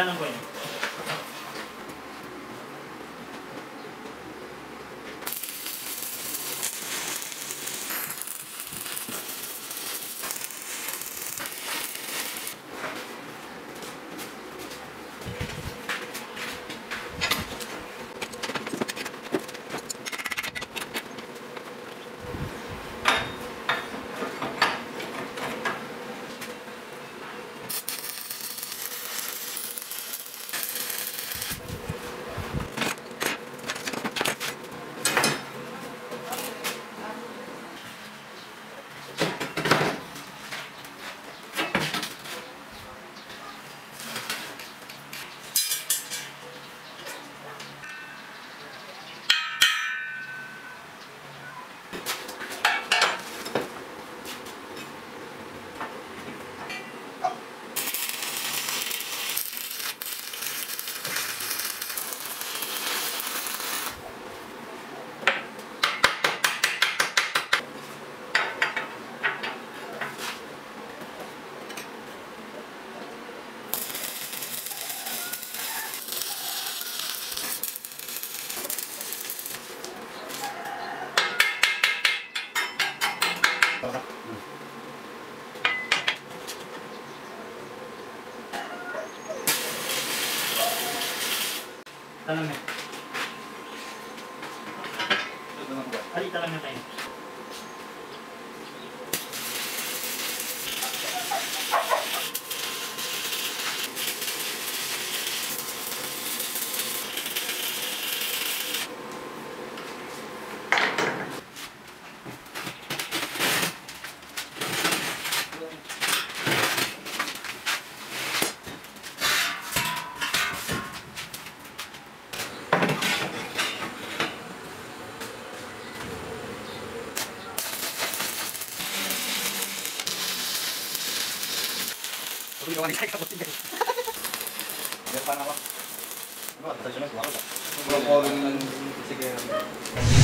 还能过瘾 Sabi ko kanina kapatid ko. Meron pa na ako. Ano, tatasyon na ako ba? Ang ng sige.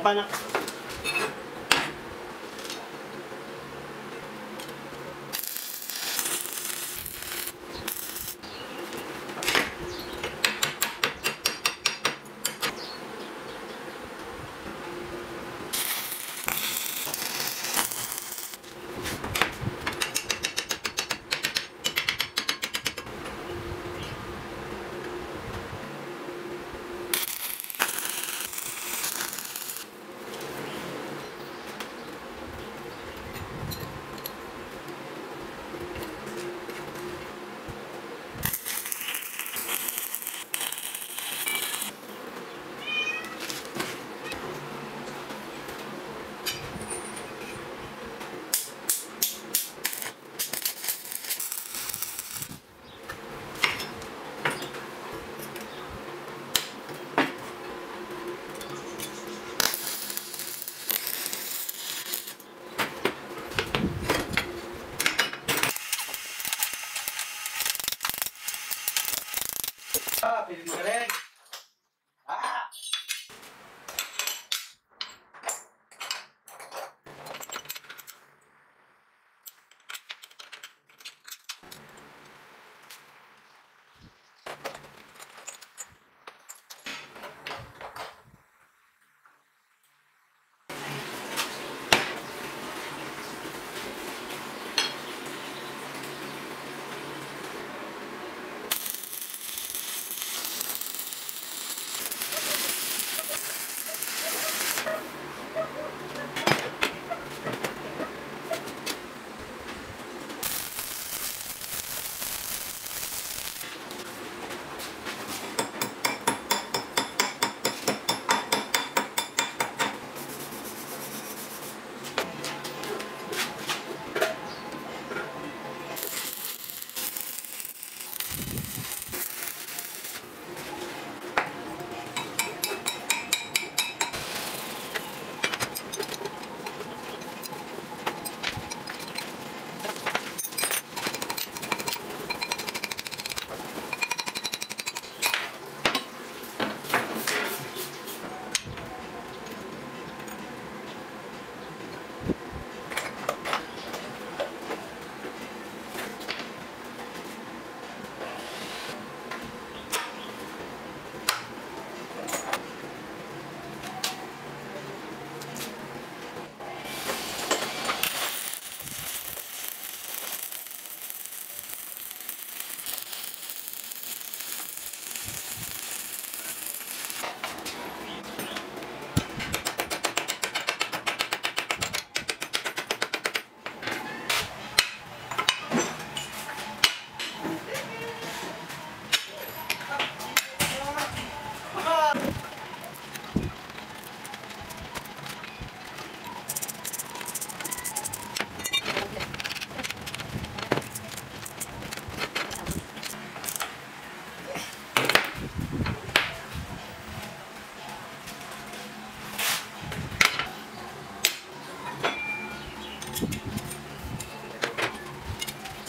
班了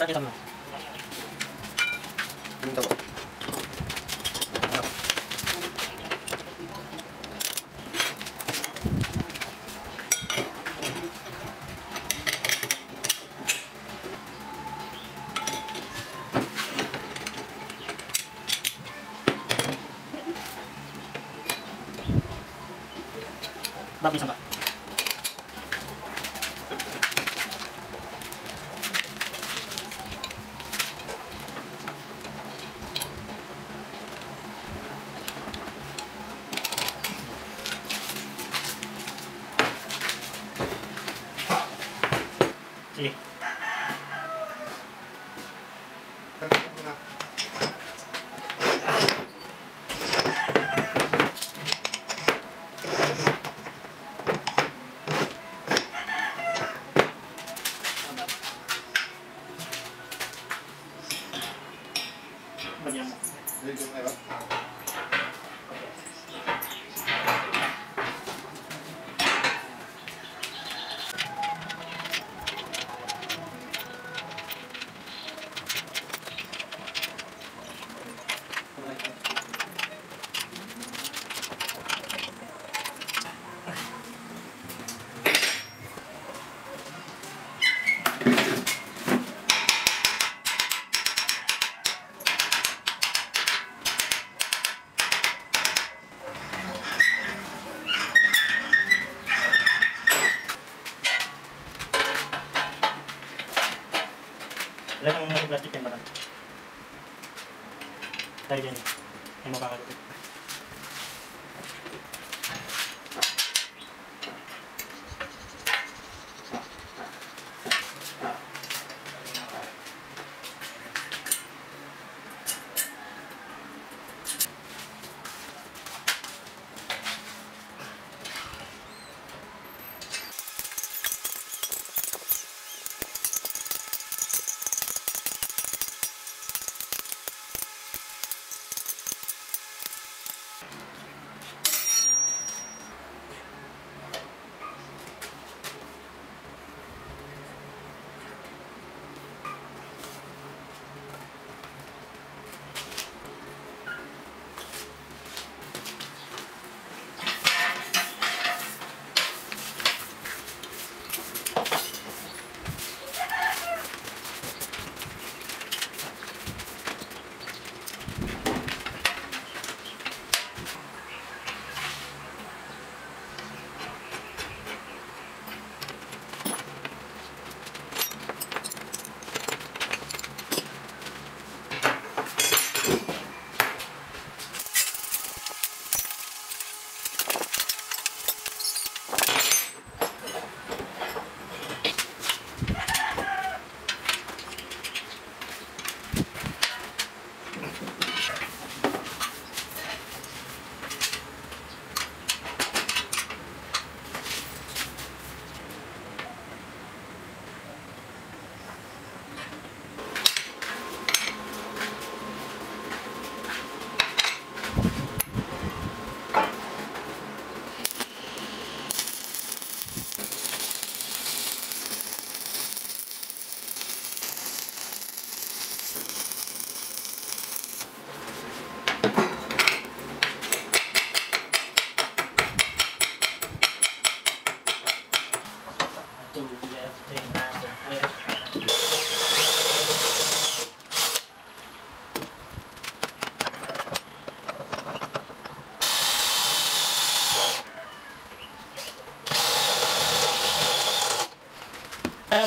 ありがどう。いい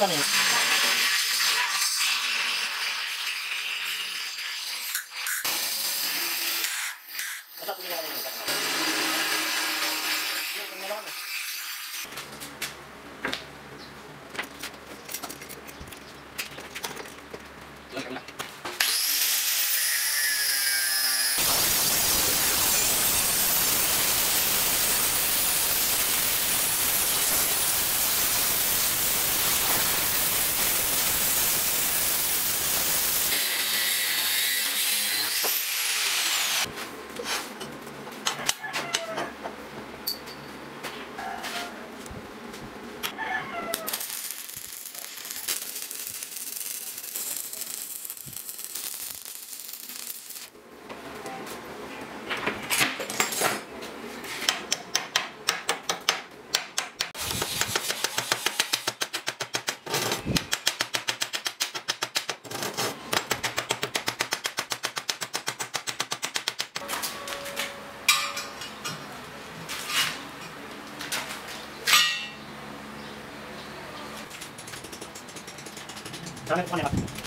minutes. 咱们放进来。